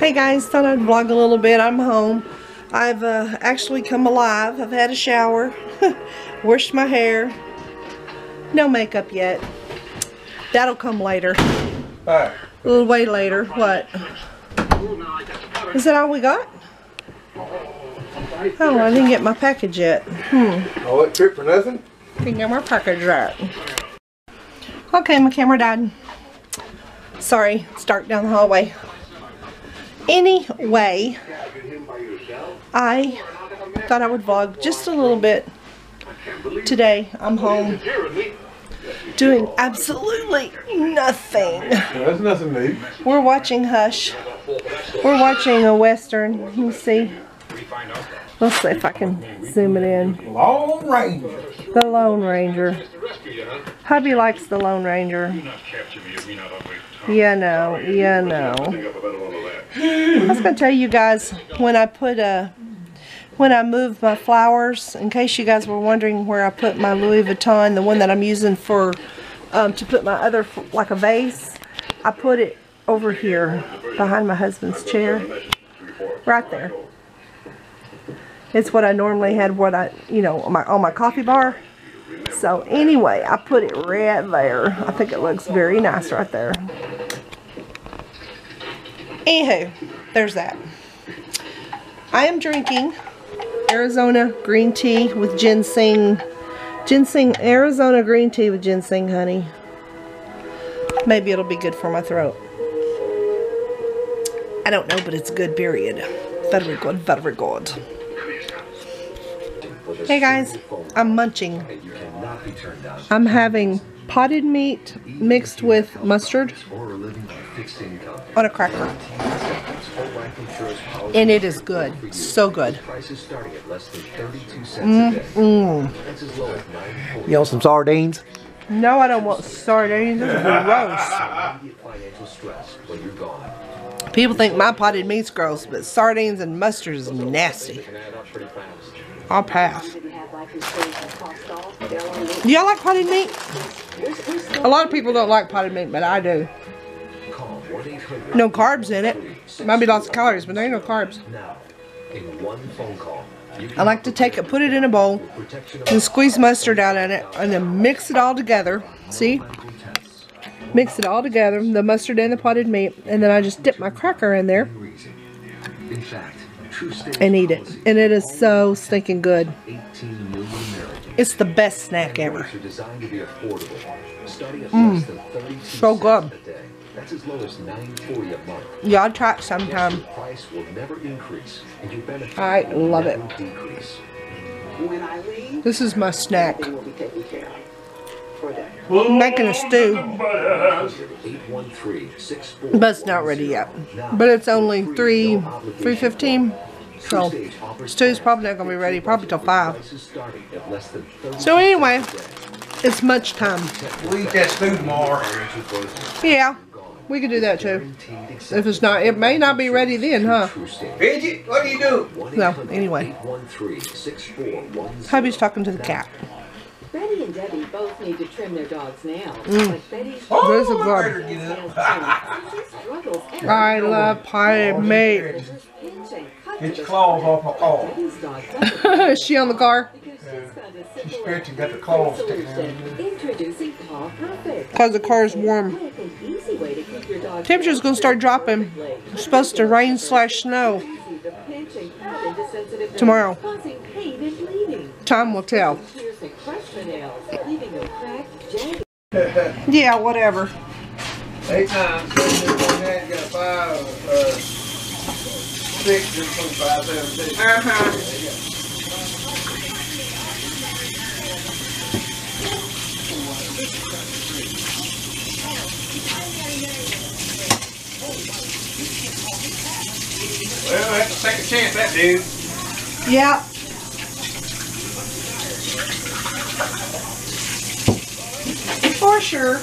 Hey guys, thought I'd vlog a little bit. I'm home. I've uh, actually come alive. I've had a shower, washed my hair. No makeup yet. That'll come later. A little way later. What? Is that all we got? Oh, I didn't get my package yet. Hmm. All that trip for nothing? Didn't get my package yet. Okay, my camera died. Sorry, it's dark down the hallway. Anyway, I thought I would vlog just a little bit today. I'm home doing absolutely nothing. Well, that's nothing new. We're watching Hush. We're watching a Western. Let me see. Let's see if I can zoom it in. Long Ranger. The Lone Ranger. Hubby likes the Lone Ranger. Yeah, no, yeah, no. I was gonna tell you guys when I put a when I moved my flowers. In case you guys were wondering where I put my Louis Vuitton, the one that I'm using for um, to put my other like a vase, I put it over here behind my husband's chair, right there. It's what I normally had. What I you know on my on my coffee bar. So anyway, I put it right there. I think it looks very nice right there. Anywho, there's that. I am drinking Arizona green tea with ginseng. Ginseng, Arizona green tea with ginseng honey. Maybe it'll be good for my throat. I don't know, but it's good, period. Very good, very good. Hey guys, I'm munching. I'm having potted meat mixed with mustard on a cracker. And it is good. So good. Mm, mm. You want some sardines? No, I don't want sardines. This is gross. People think my potted meat's gross, but sardines and mustard is nasty. I'll pass. Do y'all like potted meat? A lot of people don't like potted meat, but I do. No carbs in it. Might be lots of calories, but there ain't no carbs. I like to take it, put it in a bowl, and squeeze mustard out in it, and then mix it all together. See? Mix it all together, the mustard and the potted meat, and then I just dip my cracker in there and eat it. And it is so stinking good. It's the best snack ever. Mmm. So good. Yeah, I'll try it sometime. I love it. This is my snack. I'm making a stew. But it's not ready yet. But it's only 3 3.15. So stew's probably not gonna be ready probably till 5. So anyway, it's much time. We'll eat that stew tomorrow. Yeah. We could do that too. If it's not, it may not be ready then, huh? Bridget, what do you doing? No, anyway. Hubby's talking to the cat. Betty and Debbie both need to trim their dog's nails. Mm. But Betty's There's a I good. better get up. struggles every I love pie meat. Get your claws off my car. Betty's dog doesn't Is she on the car? because she's found a She's simple scratching, got the claws sticking out. solution. Introducing Paw Perfect. Because the car is warm. Quick and easy way to Temperature's gonna start dropping. It's supposed to rain slash snow. Easy to pinch and cut into sensitive Tomorrow. nerves, causing pain and bleeding. Time will tell. Tears and crush the nails, leaving them cracked, jagged. Yeah, whatever. Eight times, seven, one, nine, got five, uh, six, five, seven, six. Uh-huh. Well, that's a second chance, that dude. Yeah. For sure.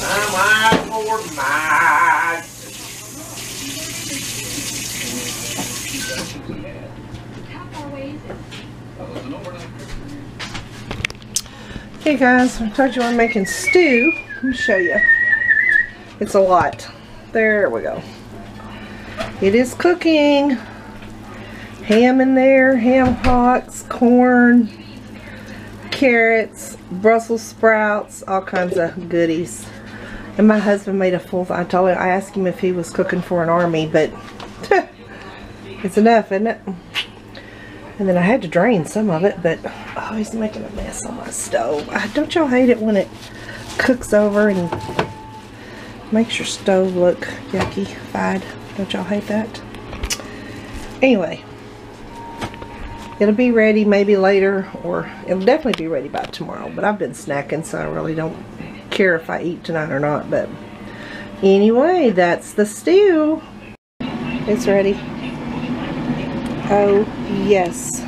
I'm out for mine. Hey guys, I told you I'm making stew. Let me show you. It's a lot. There we go. It is cooking. Ham in there, ham hocks, corn, carrots, Brussels sprouts, all kinds of goodies. And my husband made a full, I told him, I asked him if he was cooking for an army, but it's enough, isn't it? And then I had to drain some of it, but oh, he's making a mess on my stove. Don't y'all hate it when it cooks over and makes your stove look yucky, fied? Don't y'all hate that? Anyway, it'll be ready maybe later, or it'll definitely be ready by tomorrow. But I've been snacking, so I really don't care if I eat tonight or not. But anyway, that's the stew. It's ready. Oh, yes.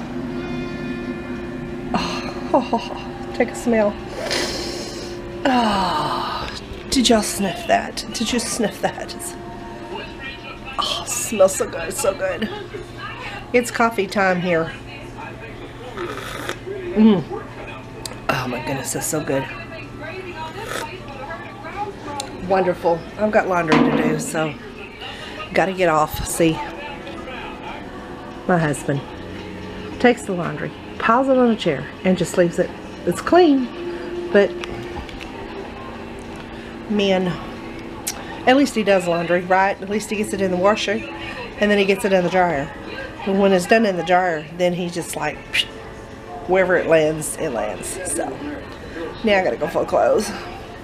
Oh, take a smell. Oh, did y'all sniff that? Did you sniff that? Oh, smells so good, so good. It's coffee time here. Mmm. Oh my goodness, that's so good. Wonderful. I've got laundry to do, so gotta get off. See, my husband takes the laundry, piles it on a chair, and just leaves it. It's clean, but man, at least he does laundry, right? At least he gets it in the washer, and then he gets it in the dryer. And when it's done in the dryer, then he just like, wherever it lands, it lands. So, now I gotta go fold clothes.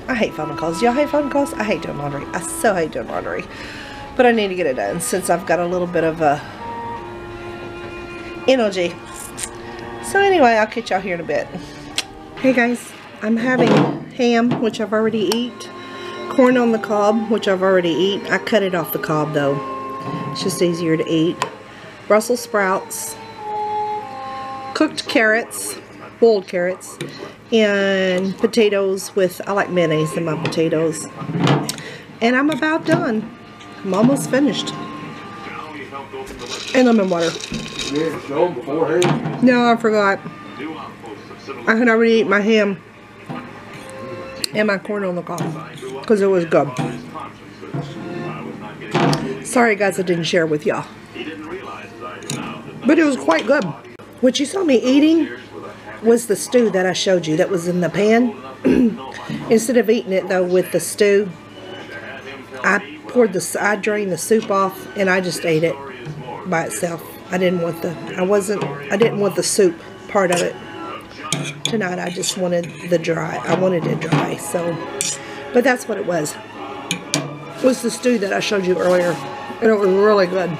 I hate folding clothes. Y'all hate folding clothes? I hate doing laundry. I so hate doing laundry. But I need to get it done since I've got a little bit of a energy. So anyway, I'll catch y'all here in a bit. Hey guys, I'm having ham, which I've already eat. Corn on the cob, which I've already eat. I cut it off the cob though. It's just easier to eat. Brussels sprouts. Cooked carrots, boiled carrots. And potatoes with, I like mayonnaise in my potatoes. And I'm about done. I'm almost finished. And lemon water. No, I forgot. I had already eaten my ham and my corn on the cob because it was good. Sorry guys I didn't share with y'all. But it was quite good. What you saw me eating was the stew that I showed you that was in the pan. Instead of eating it though with the stew, I poured the, I drained the soup off and I just ate it by itself. I didn't want the, I wasn't, I didn't want the soup part of it. Tonight I just wanted the dry, I wanted it dry, so, but that's what it was. It was the stew that I showed you earlier, and it was really good.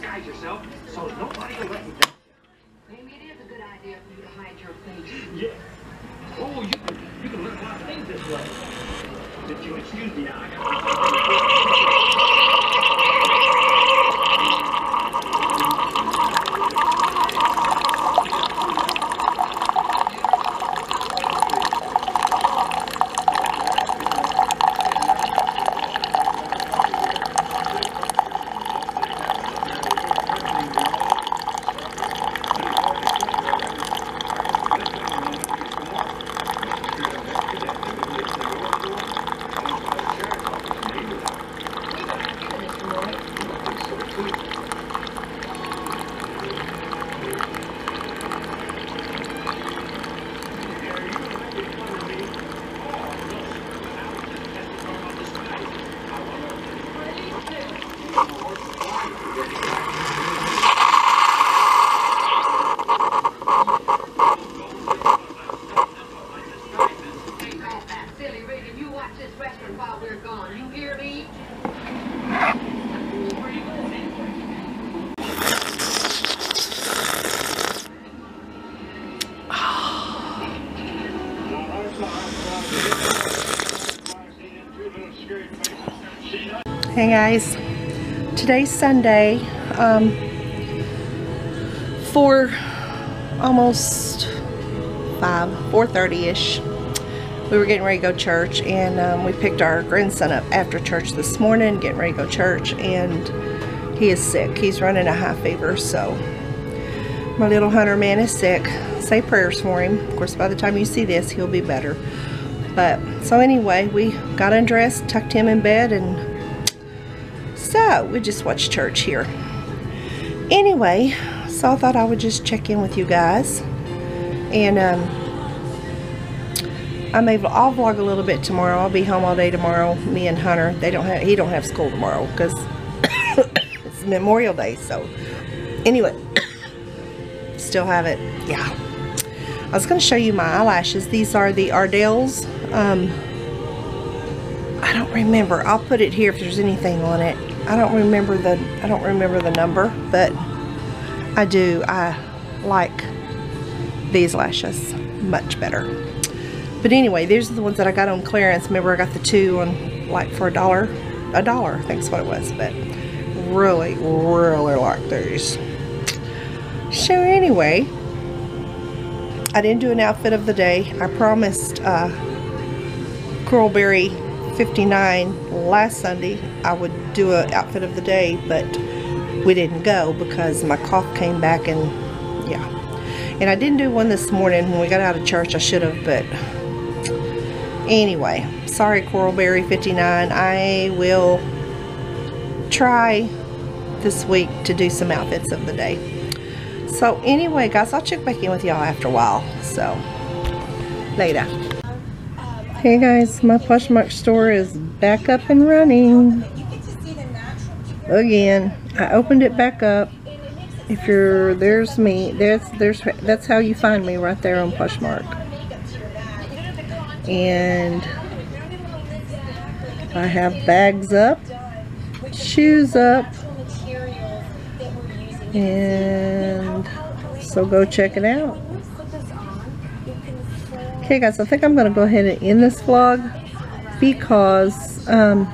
disguise yourself so nobody will recognize you. Maybe it is a good idea for you to hide your face. Yeah. Oh, you can, you can learn a lot of things this way. Did you excuse me? I got Hey guys, today's Sunday. Um, four, almost five, 4.30ish. We were getting ready to go to church and um, we picked our grandson up after church this morning, getting ready to go to church and he is sick. He's running a high fever, so my little hunter man is sick. Say prayers for him. Of course, by the time you see this, he'll be better. But, so anyway, we got undressed, tucked him in bed, and so we just watched church here. Anyway, so I thought I would just check in with you guys. And, um, I may, I'll vlog a little bit tomorrow. I'll be home all day tomorrow. Me and Hunter, they don't have, he don't have school tomorrow because it's Memorial Day. So, anyway, still have it. Yeah. I was going to show you my eyelashes. These are the Ardell's. Um, I don't remember. I'll put it here if there's anything on it. I don't remember the I don't remember the number, but I do. I like these lashes much better. But anyway, these are the ones that I got on clearance. Remember I got the two on like for a dollar. A dollar, I think's what it was. But really, really like these. So anyway, I didn't do an outfit of the day. I promised uh, Coralberry 59 last Sunday I would do an outfit of the day, but we didn't go because my cough came back and yeah. And I didn't do one this morning when we got out of church. I should have, but anyway, sorry Coralberry 59. I will try this week to do some outfits of the day. So anyway, guys, I'll check back in with y'all after a while. So, later. Hey guys, my Poshmark store is back up and running. Again, I opened it back up. If you're, there's me. There's, there's, that's how you find me right there on Poshmark. And I have bags up, shoes up, and so go check it out okay guys I think I'm gonna go ahead and end this vlog because um,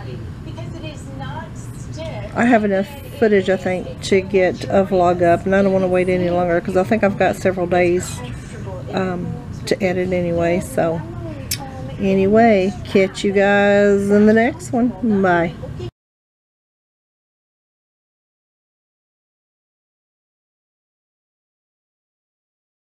I have enough footage I think to get a vlog up and I don't want to wait any longer because I think I've got several days um, to edit anyway so anyway catch you guys in the next one. Bye